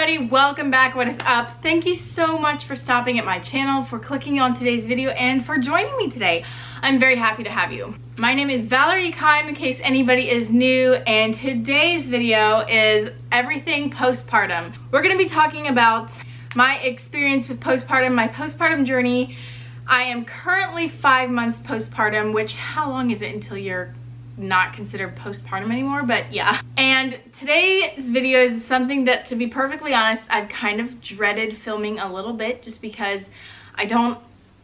everybody, welcome back, what is up? Thank you so much for stopping at my channel, for clicking on today's video, and for joining me today. I'm very happy to have you. My name is Valerie Keim, in case anybody is new, and today's video is everything postpartum. We're gonna be talking about my experience with postpartum, my postpartum journey. I am currently five months postpartum, which how long is it until you're not considered postpartum anymore, but yeah. And today's video is something that, to be perfectly honest, I've kind of dreaded filming a little bit just because I don't,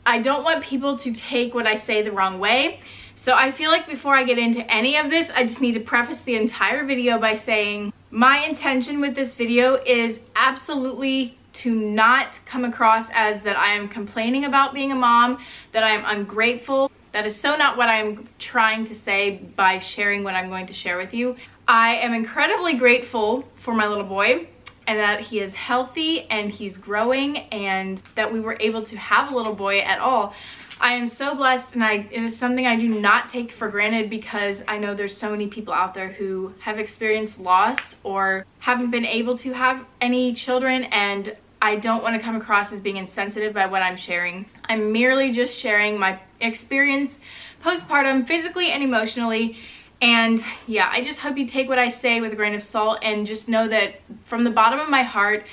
I don't want people to take what I say the wrong way. So I feel like before I get into any of this, I just need to preface the entire video by saying my intention with this video is absolutely to not come across as that I am complaining about being a mom, that I am ungrateful, that is so not what I'm trying to say by sharing what I'm going to share with you. I am incredibly grateful for my little boy and that he is healthy and he's growing and that we were able to have a little boy at all. I am so blessed and I, it is something I do not take for granted because I know there's so many people out there who have experienced loss or haven't been able to have any children and I don't want to come across as being insensitive by what I'm sharing. I'm merely just sharing my experience postpartum physically and emotionally. And yeah I just hope you take what I say with a grain of salt and just know that from the bottom of my heart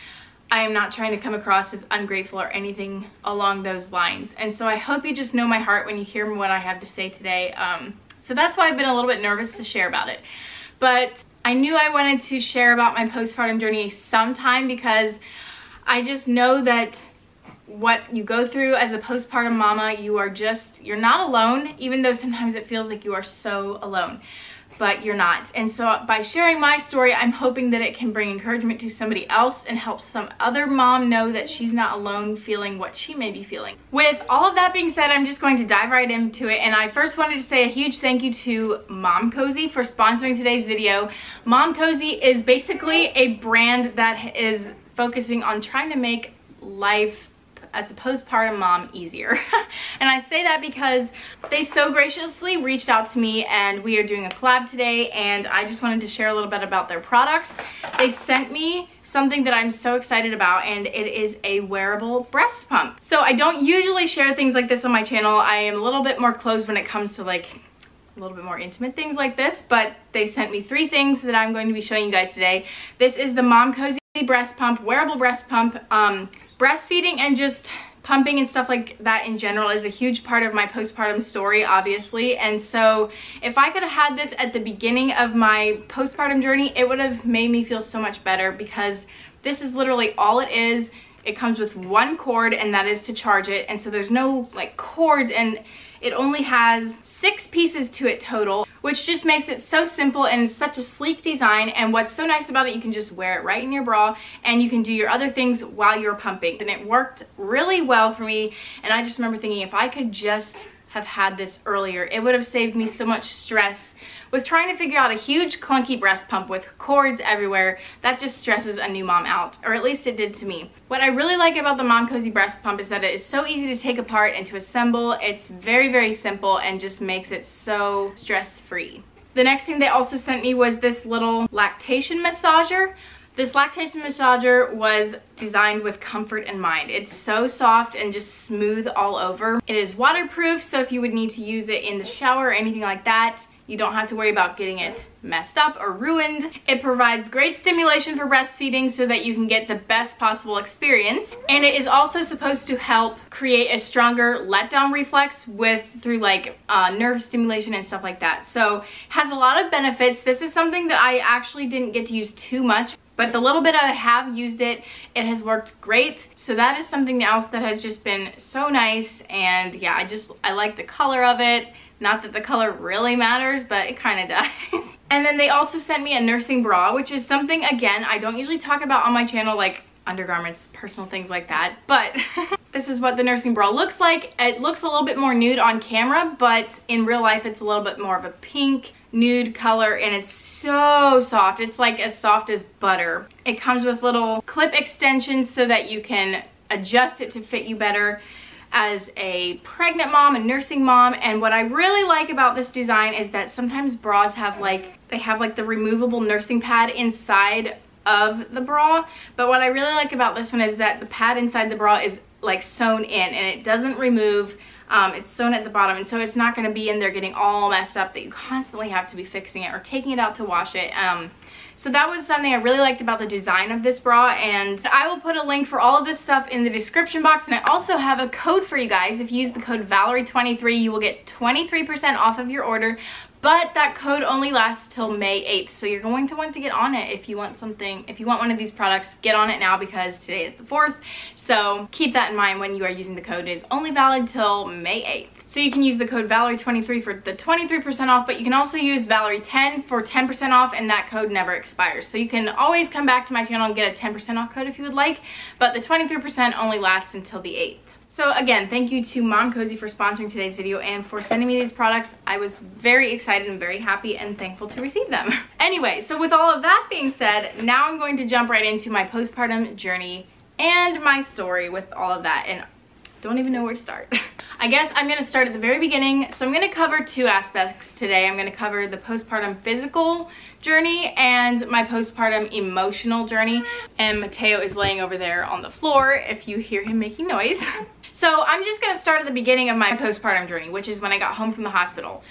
I am not trying to come across as ungrateful or anything along those lines. And so I hope you just know my heart when you hear what I have to say today. Um, so that's why I've been a little bit nervous to share about it. But I knew I wanted to share about my postpartum journey sometime because I just know that what you go through as a postpartum mama, you are just, you're not alone, even though sometimes it feels like you are so alone, but you're not. And so by sharing my story, I'm hoping that it can bring encouragement to somebody else and help some other mom know that she's not alone feeling what she may be feeling. With all of that being said, I'm just going to dive right into it. And I first wanted to say a huge thank you to Momcozy for sponsoring today's video. Momcozy is basically a brand that is focusing on trying to make life as a postpartum mom easier. and I say that because they so graciously reached out to me and we are doing a collab today and I just wanted to share a little bit about their products. They sent me something that I'm so excited about and it is a wearable breast pump. So I don't usually share things like this on my channel. I am a little bit more closed when it comes to like a little bit more intimate things like this, but they sent me three things that I'm going to be showing you guys today. This is the Momcozy breast pump, wearable breast pump. Um, breastfeeding and just pumping and stuff like that in general is a huge part of my postpartum story obviously. And so if I could have had this at the beginning of my postpartum journey it would have made me feel so much better because this is literally all it is. It comes with one cord and that is to charge it. And so there's no like cords and it only has six pieces to it total, which just makes it so simple and such a sleek design. And what's so nice about it, you can just wear it right in your bra and you can do your other things while you're pumping. And it worked really well for me. And I just remember thinking if I could just have had this earlier, it would have saved me so much stress with trying to figure out a huge clunky breast pump with cords everywhere, that just stresses a new mom out, or at least it did to me. What I really like about the Momcozy breast pump is that it is so easy to take apart and to assemble. It's very, very simple and just makes it so stress-free. The next thing they also sent me was this little lactation massager. This lactation massager was designed with comfort in mind. It's so soft and just smooth all over. It is waterproof, so if you would need to use it in the shower or anything like that, you don't have to worry about getting it messed up or ruined. It provides great stimulation for breastfeeding so that you can get the best possible experience. And it is also supposed to help create a stronger letdown reflex with through like uh, nerve stimulation and stuff like that. So has a lot of benefits. This is something that I actually didn't get to use too much but the little bit I have used it, it has worked great. So that is something else that has just been so nice. And yeah, I just, I like the color of it. Not that the color really matters, but it kind of does. and then they also sent me a nursing bra, which is something, again, I don't usually talk about on my channel, like undergarments, personal things like that. But this is what the nursing bra looks like. It looks a little bit more nude on camera, but in real life, it's a little bit more of a pink nude color and it's so soft. It's like as soft as butter. It comes with little clip extensions so that you can adjust it to fit you better as a pregnant mom, a nursing mom, and what I really like about this design is that sometimes bras have like, they have like the removable nursing pad inside of the bra. But what I really like about this one is that the pad inside the bra is like sewn in and it doesn't remove um, it's sewn at the bottom and so it's not going to be in there getting all messed up that you constantly have to be fixing it or taking it out to wash it um, so that was something I really liked about the design of this bra and I will put a link for all of this stuff in the description box and I also have a code for you guys. If you use the code Valerie23 you will get 23% off of your order but that code only lasts till May 8th. So you're going to want to get on it if you want something, if you want one of these products, get on it now because today is the 4th. So keep that in mind when you are using the code. It is only valid till May 8th. So you can use the code Valerie23 for the 23% off, but you can also use Valerie10 for 10% off and that code never expires. So you can always come back to my channel and get a 10% off code if you would like, but the 23% only lasts until the 8th. So again, thank you to Momcozy for sponsoring today's video and for sending me these products. I was very excited and very happy and thankful to receive them. anyway, so with all of that being said, now I'm going to jump right into my postpartum journey and my story with all of that and don't even know where to start. I guess I'm to start at the very beginning. So I'm to cover two aspects today. I'm to cover the postpartum physical journey and my postpartum emotional journey. And Mateo is laying over there on the floor if you hear him making noise. so I'm just to start at the beginning of my postpartum journey, which is when I got home from the hospital.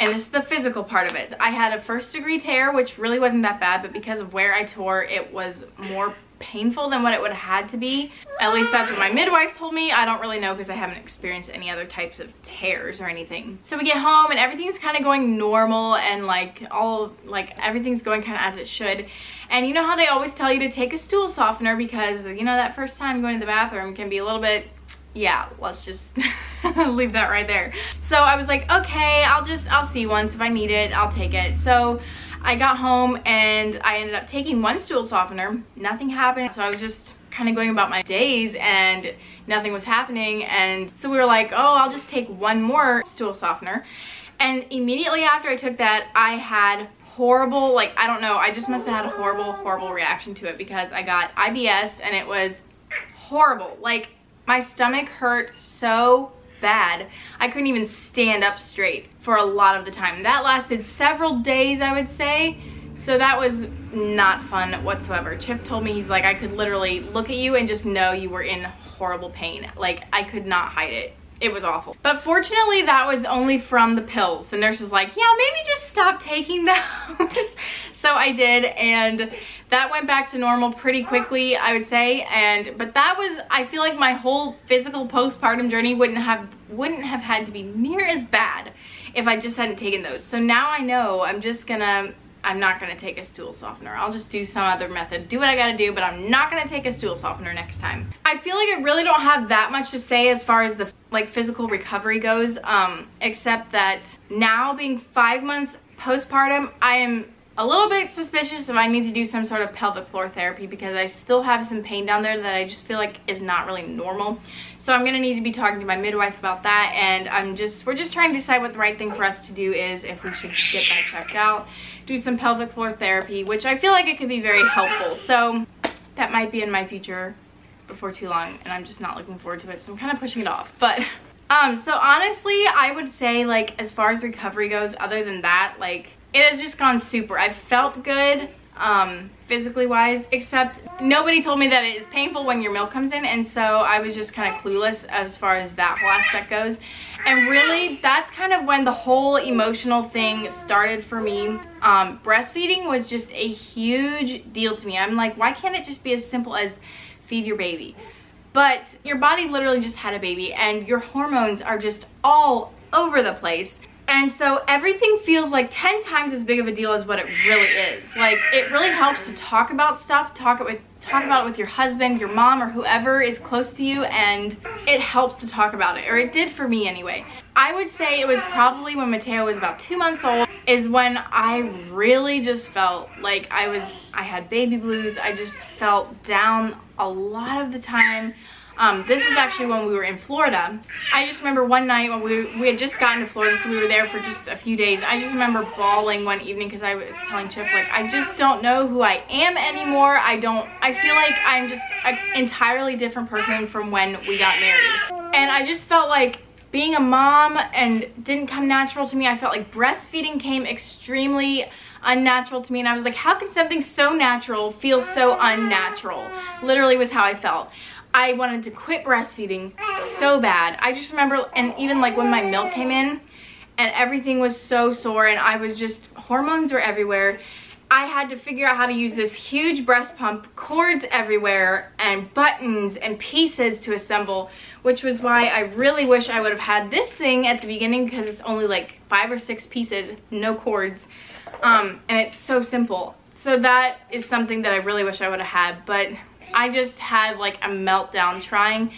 And this is the physical part of it. I had a first degree tear, which really wasn't that bad, but because of where I tore, it was more painful than what it would have had to be. At least that's what my midwife told me. I don't really know because I haven't experienced any other types of tears or anything. So we get home and everything's kind of going normal and like all, like everything's going kind of as it should. And you know how they always tell you to take a stool softener because, you know, that first time going to the bathroom can be a little bit yeah, let's just leave that right there. So I was like, okay, I'll just, I'll see once. If I need it, I'll take it. So I got home and I ended up taking one stool softener. Nothing happened. So I was just kind of going about my days and nothing was happening. And so we were like, oh, I'll just take one more stool softener. And immediately after I took that, I had horrible, like, I don't know, I just must have had a horrible, horrible reaction to it because I got IBS and it was horrible. Like, my stomach hurt so bad. I couldn't even stand up straight for a lot of the time. That lasted several days, I would say. So that was not fun whatsoever. Chip told me, he's like, I could literally look at you and just know you were in horrible pain. Like, I could not hide it. It was awful. But fortunately, that was only from the pills. The nurse was like, yeah, maybe just stop taking those. so I did, and that went back to normal pretty quickly, I would say. And But that was, I feel like my whole physical postpartum journey wouldn't have, wouldn't have had to be near as bad if I just hadn't taken those. So now I know I'm just gonna I'm not to take a stool softener. I'll just do some other method. Do what I got to do, but I'm not to take a stool softener next time. I feel like I really don't have that much to say as far as the like physical recovery goes, um, except that now being five months postpartum, I am a little bit suspicious if I need to do some sort of pelvic floor therapy because I still have some pain down there that I just feel like is not really normal. So I'm gonna need to be talking to my midwife about that and I'm just, we're just trying to decide what the right thing for us to do is if we should get that checked out, do some pelvic floor therapy, which I feel like it could be very helpful. So that might be in my future before too long and I'm just not looking forward to it. So I'm kind of pushing it off, but um, so honestly, I would say like as far as recovery goes, other than that, like it has just gone super. I've felt good um, physically wise, except nobody told me that it is painful when your milk comes in. And so I was just kind of clueless as far as that whole aspect goes. And really, that's kind of when the whole emotional thing started for me. Um, breastfeeding was just a huge deal to me. I'm like, why can't it just be as simple as feed your baby? But your body literally just had a baby and your hormones are just all over the place. And so everything feels like 10 times as big of a deal as what it really is. Like it really helps to talk about stuff, talk it with talk about it with your husband, your mom, or whoever is close to you, and it helps to talk about it, or it did for me anyway. I would say it was probably when Mateo was about two months old is when I really just felt like I was, I had baby blues. I just felt down a lot of the time. Um, this was actually when we were in Florida. I just remember one night when we, we had just gotten to Florida, so we were there for just a few days. I just remember bawling one evening because I was telling Chip, like, I just don't know who I am anymore. I don't, I feel like I'm just an entirely different person from when we got married. And I just felt like being a mom and didn't come natural to me. I felt like breastfeeding came extremely unnatural to me and I was like, how can something so natural feel so unnatural? Literally was how I felt. I wanted to quit breastfeeding so bad. I just remember, and even like when my milk came in and everything was so sore and I was just, hormones were everywhere. I had to figure out how to use this huge breast pump, cords everywhere, and buttons and pieces to assemble, which was why I really wish I would have had this thing at the beginning because it's only like five or six pieces, no cords, um, and it's so simple. So that is something that I really wish I would have had, but I just had like a meltdown trying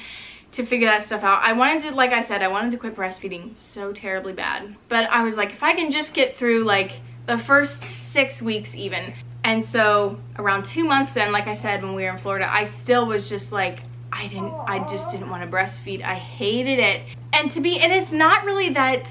to figure that stuff out. I wanted to, like I said, I wanted to quit breastfeeding so terribly bad. But I was like, if I can just get through like the first six weeks even. And so around two months then, like I said, when we were in Florida, I still was just like, I didn't, I just didn't want to breastfeed. I hated it. And to be, and it's not really that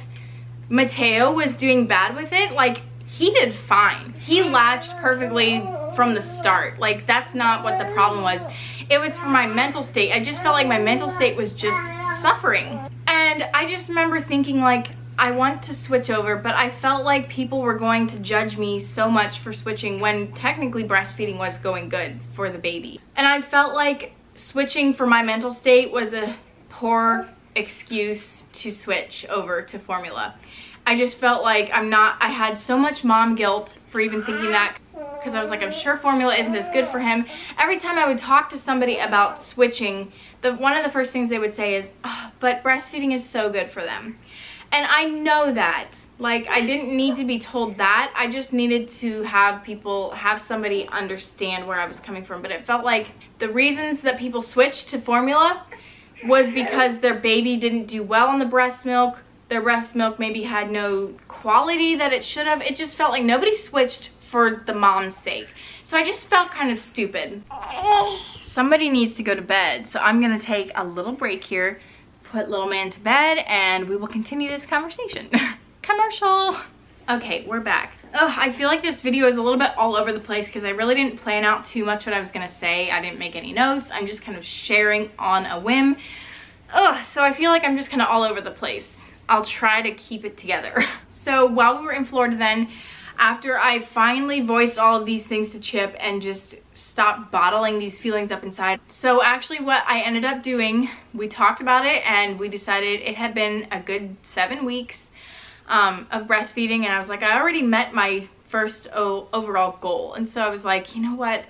Mateo was doing bad with it. Like he did fine. He latched perfectly from the start. Like that's not what the problem was. It was for my mental state. I just felt like my mental state was just suffering. And I just remember thinking like, I want to switch over, but I felt like people were going to judge me so much for switching when technically breastfeeding was going good for the baby. And I felt like switching for my mental state was a poor excuse to switch over to formula. I just felt like I'm not, I had so much mom guilt for even thinking that because I was like, I'm sure formula isn't as good for him. Every time I would talk to somebody about switching, the one of the first things they would say is, oh, but breastfeeding is so good for them. And I know that. Like, I didn't need to be told that. I just needed to have people, have somebody understand where I was coming from. But it felt like the reasons that people switched to formula was because their baby didn't do well on the breast milk. Their breast milk maybe had no quality that it should have. It just felt like nobody switched for the mom's sake. So I just felt kind of stupid. Somebody needs to go to bed. So I'm to take a little break here put little man to bed and we will continue this conversation. Commercial. Okay, we're back. Oh, I feel like this video is a little bit all over the place because I really didn't plan out too much what I was going to say. I didn't make any notes. I'm just kind of sharing on a whim. Oh, so I feel like I'm just kind of all over the place. I'll try to keep it together. So while we were in Florida then, after I finally voiced all of these things to Chip and just stopped bottling these feelings up inside. So actually what I ended up doing, we talked about it and we decided it had been a good seven weeks um, of breastfeeding and I was like, I already met my first overall goal. And so I was like, you know what?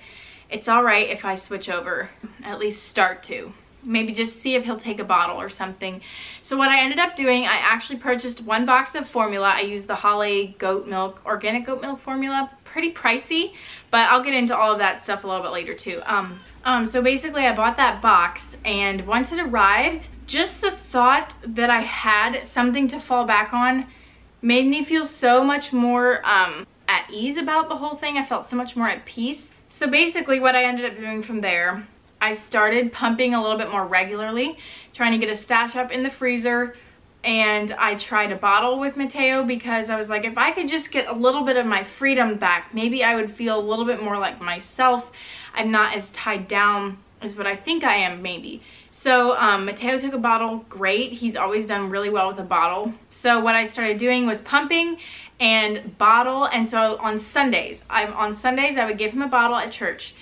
It's all right if I switch over, at least start to. Maybe just see if he'll take a bottle or something. So what I ended up doing, I actually purchased one box of formula. I used the Holle goat milk, organic goat milk formula pretty pricey, but I'll get into all of that stuff a little bit later too. Um, um, so basically I bought that box and once it arrived, just the thought that I had something to fall back on made me feel so much more um, at ease about the whole thing. I felt so much more at peace. So basically what I ended up doing from there, I started pumping a little bit more regularly, trying to get a stash up in the freezer, and I tried a bottle with Mateo because I was like, if I could just get a little bit of my freedom back, maybe I would feel a little bit more like myself. I'm not as tied down as what I think I am, maybe. So um, Mateo took a bottle, great. He's always done really well with a bottle. So what I started doing was pumping and bottle. And so on Sundays, I'm on Sundays, I would give him a bottle at church.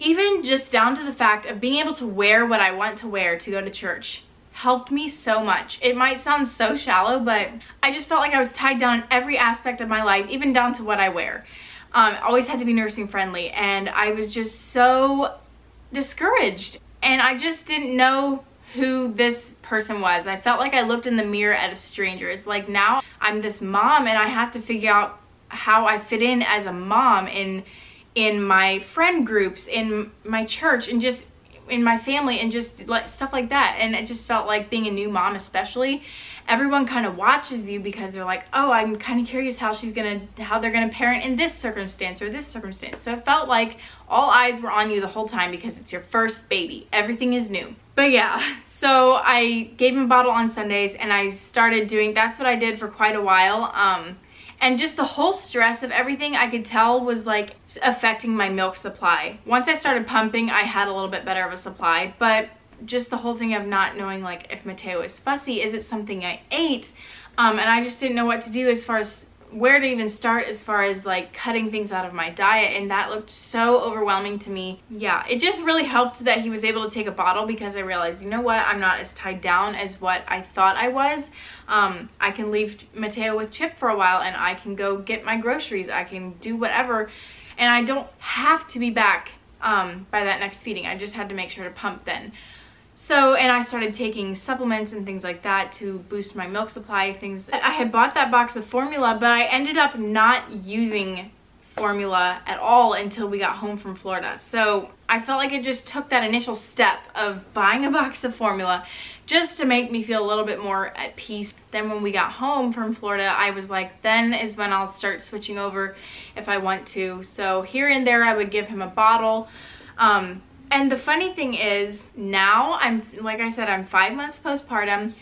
Even just down to the fact of being able to wear what I want to wear to go to church helped me so much. It might sound so shallow, but I just felt like I was tied down in every aspect of my life, even down to what I wear. Um, always had to be nursing friendly, and I was just so discouraged. And I just didn't know who this person was. I felt like I looked in the mirror at a stranger. It's like now I'm this mom and I have to figure out how I fit in as a mom in in my friend groups, in my church, and just in my family and just like stuff like that. And it just felt like being a new mom especially. Everyone kind of watches you because they're like oh i'm kind of curious how she's gonna how they're gonna parent in this circumstance or this circumstance. So it felt like all eyes were on you the whole time because it's your first baby. Everything is new. But yeah so i gave him a bottle on sundays and i started doing that's what i did for quite a while. Um and just the whole stress of everything I could tell was like affecting my milk supply. Once I started pumping, I had a little bit better of a supply, but just the whole thing of not knowing like if Mateo is fussy, is it something I ate? Um, and I just didn't know what to do as far as where to even start as far as like cutting things out of my diet and that looked so overwhelming to me. Yeah, it just really helped that he was able to take a bottle because I realized, you know what, I'm not as tied down as what I thought I was. Um, I can leave Mateo with Chip for a while and I can go get my groceries. I can do whatever and I don't have to be back um, by that next feeding. I just had to make sure to pump then. So, and I started taking supplements and things like that to boost my milk supply, things. That I had bought that box of formula, but I ended up not using formula at all until we got home from Florida. So I felt like it just took that initial step of buying a box of formula just to make me feel a little bit more at peace. Then when we got home from Florida, I was like, then is when I'll start switching over if I want to. So here and there, I would give him a bottle. Um, and the funny thing is now I'm, like I said, I'm five months postpartum.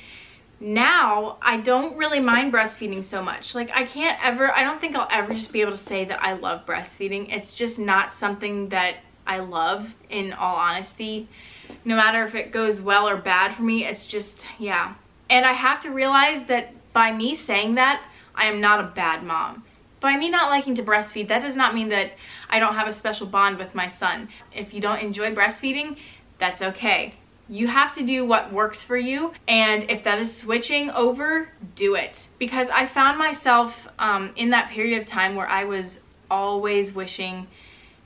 Now I don't really mind breastfeeding so much. Like I can't ever, I don't think I'll ever just be able to say that I love breastfeeding. It's just not something that I love in all honesty. No matter if it goes well or bad for me, it's just, yeah. And I have to realize that by me saying that, I am not a bad mom. By me not liking to breastfeed, that does not mean that I don't have a special bond with my son. If you don't enjoy breastfeeding, that's okay. You have to do what works for you, and if that is switching over, do it. Because I found myself um, in that period of time where I was always wishing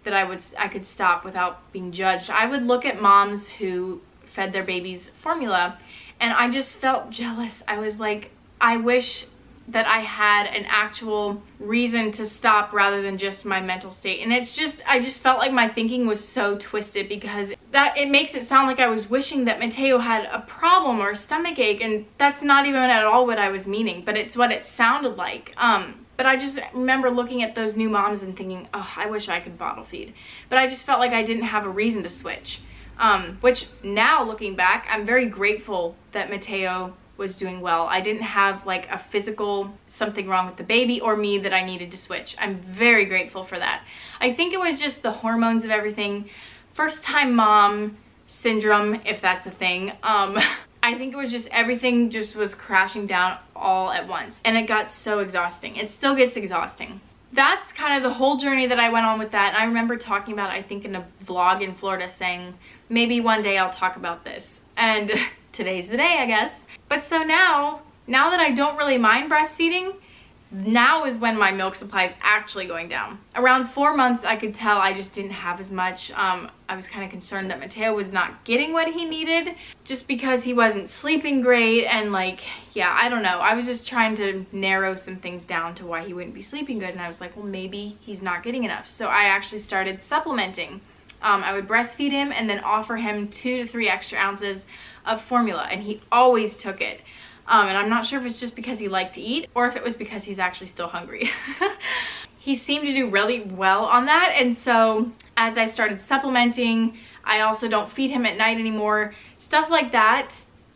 that I would I could stop without being judged. I would look at moms who fed their babies formula and I just felt jealous. I was like, I wish that I had an actual reason to stop rather than just my mental state. And it's just, I just felt like my thinking was so twisted because that it makes it sound like I was wishing that Mateo had a problem or a stomach ache and that's not even at all what I was meaning, but it's what it sounded like. Um, but I just remember looking at those new moms and thinking, oh, I wish I could bottle feed. But I just felt like I didn't have a reason to switch. Um, which now looking back, I'm very grateful that Mateo was doing well. I didn't have like a physical something wrong with the baby or me that I needed to switch. I'm very grateful for that. I think it was just the hormones of everything. First time mom syndrome, if that's a thing. Um, I think it was just everything just was crashing down all at once and it got so exhausting. It still gets exhausting. That's kind of the whole journey that I went on with that. And I remember talking about, I think in a vlog in Florida saying, maybe one day I'll talk about this. And today's the day, I guess. But so now, now that I don't really mind breastfeeding, now is when my milk supply is actually going down. Around four months, I could tell I just didn't have as much. Um, I was kind of concerned that Mateo was not getting what he needed just because he wasn't sleeping great and like, yeah, I don't know. I was just trying to narrow some things down to why he wouldn't be sleeping good and I was like, well, maybe he's not getting enough. So I actually started supplementing. Um, I would breastfeed him and then offer him two to three extra ounces of formula and he always took it. Um, and I'm not sure if it's just because he liked to eat or if it was because he's actually still hungry. he seemed to do really well on that and so as I started supplementing, I also don't feed him at night anymore. Stuff like that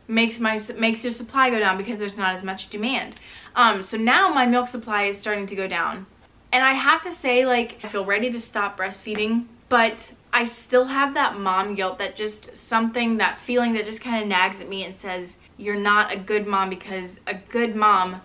makes my makes your supply go down because there's not as much demand. Um, so now my milk supply is starting to go down. And I have to say like I feel ready to stop breastfeeding, but I still have that mom guilt that just something, that feeling that just kind of nags at me and says, you're not a good mom because a good mom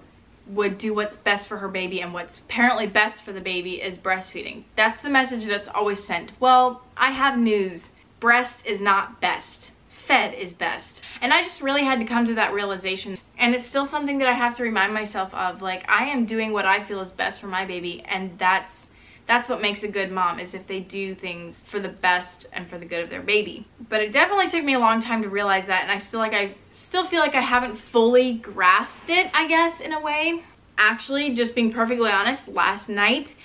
would do what's best for her baby and what's apparently best for the baby is breastfeeding. That's the message that's always sent. Well, I have news. Breast is not best. Fed is best. And I just really had to come to that realization. And it's still something that I have to remind myself of. Like, I am doing what I feel is best for my baby and that's that's what makes a good mom is if they do things for the best and for the good of their baby. But it definitely took me a long time to realize that and I still like I still feel like I haven't fully grasped it, I guess, in a way. Actually, just being perfectly honest, last night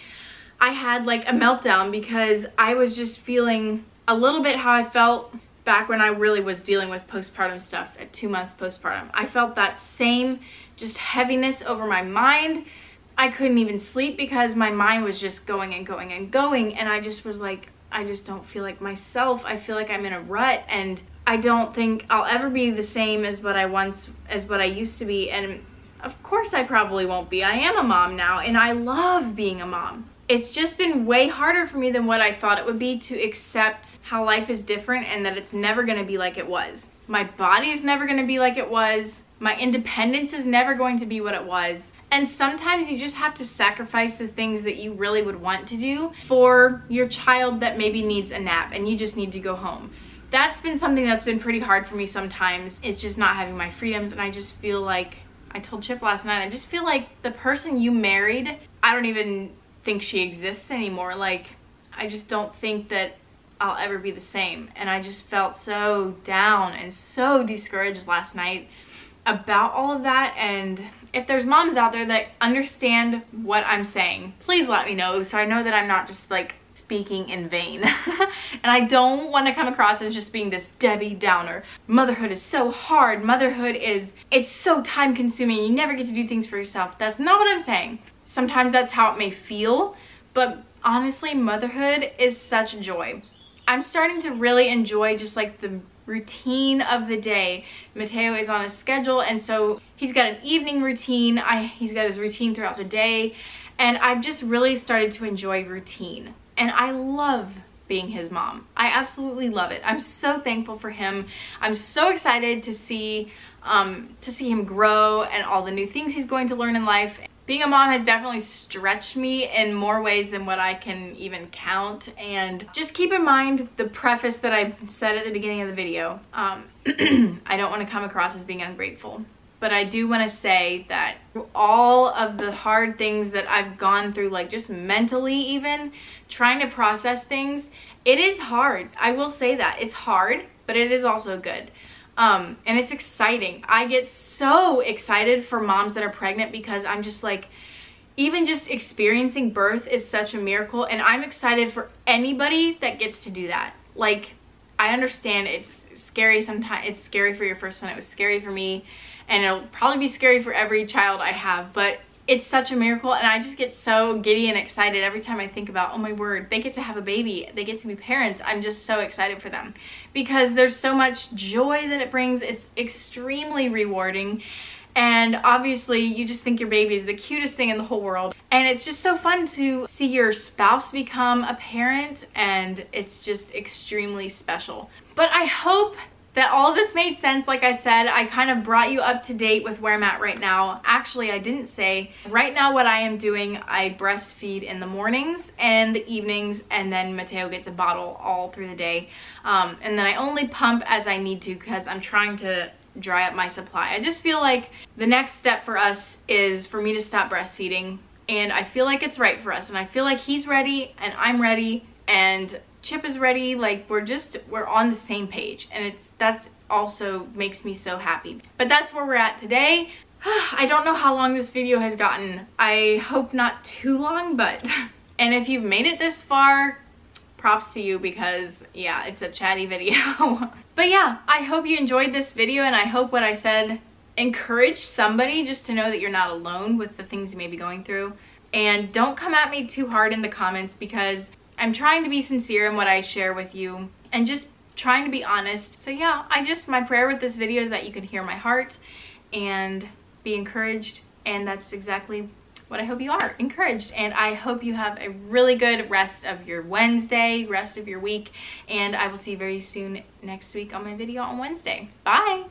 I had like a meltdown because I was just feeling a little bit how I felt back when I really was dealing with postpartum stuff at two months postpartum. I felt that same just heaviness over my mind I couldn't even sleep because my mind was just going and going and going and I just was like I just don't feel like myself. I feel like I'm in a rut and I don't think I'll ever be the same as what I once as what I used to be and of course I probably won't be. I am a mom now and I love being a mom. It's just been way harder for me than what I thought it would be to accept how life is different and that it's never going to be like it was. My body is never going to be like it was. My independence is never going to be what it was And sometimes you just have to sacrifice the things that you really would want to do for your child that maybe needs a nap and you just need to go home. That's been something that's been pretty hard for me sometimes. It's just not having my freedoms and I just feel like, I told Chip last night, I just feel like the person you married, I don't even think she exists anymore. Like, I just don't think that I'll ever be the same. And I just felt so down and so discouraged last night about all of that and if there's moms out there that understand what I'm saying, please let me know so I know that I'm not just like speaking in vain. and I don't want to come across as just being this Debbie Downer. Motherhood is so hard. Motherhood is, it's so time consuming. You never get to do things for yourself. That's not what I'm saying. Sometimes that's how it may feel, but honestly, motherhood is such a joy. I'm starting to really enjoy just like the routine of the day. Mateo is on a schedule and so he's got an evening routine. I, he's got his routine throughout the day and I've just really started to enjoy routine. And I love being his mom. I absolutely love it. I'm so thankful for him. I'm so excited to see um, to see him grow and all the new things he's going to learn in life being a mom has definitely stretched me in more ways than what I can even count. And just keep in mind the preface that I said at the beginning of the video. Um, I don't want to come across as being ungrateful. But I do want to say that all of the hard things that I've gone through, like just mentally even, trying to process things, it is hard. I will say that. It's hard, but it is also good. Um, and it's exciting. I get so excited for moms that are pregnant because I'm just like, even just experiencing birth is such a miracle. And I'm excited for anybody that gets to do that. Like, I understand it's scary sometimes. It's scary for your first one. It was scary for me. And it'll probably be scary for every child I have. But it's such a miracle and I just get so giddy and excited every time I think about, oh my word, they get to have a baby, they get to be parents. I'm just so excited for them because there's so much joy that it brings. It's extremely rewarding and obviously you just think your baby is the cutest thing in the whole world and it's just so fun to see your spouse become a parent and it's just extremely special but i hope that all this made sense. Like I said, I kind of brought you up to date with where I'm at right now. Actually, I didn't say. Right now what I am doing, I breastfeed in the mornings and the evenings, and then Mateo gets a bottle all through the day. Um, and then I only pump as I need to because I'm trying to dry up my supply. I just feel like the next step for us is for me to stop breastfeeding and I feel like it's right for us and I feel like he's ready and I'm ready and Chip is ready. Like we're just, we're on the same page and it's, that's also makes me so happy. But that's where we're at today. I don't know how long this video has gotten. I hope not too long, but, and if you've made it this far, props to you because yeah, it's a chatty video. but yeah, I hope you enjoyed this video and I hope what I said encouraged somebody just to know that you're not alone with the things you may be going through. And don't come at me too hard in the comments because I'm trying to be sincere in what I share with you and just trying to be honest. So yeah, I just, my prayer with this video is that you can hear my heart and be encouraged. And that's exactly what I hope you are, encouraged. And I hope you have a really good rest of your Wednesday, rest of your week. And I will see you very soon next week on my video on Wednesday. Bye.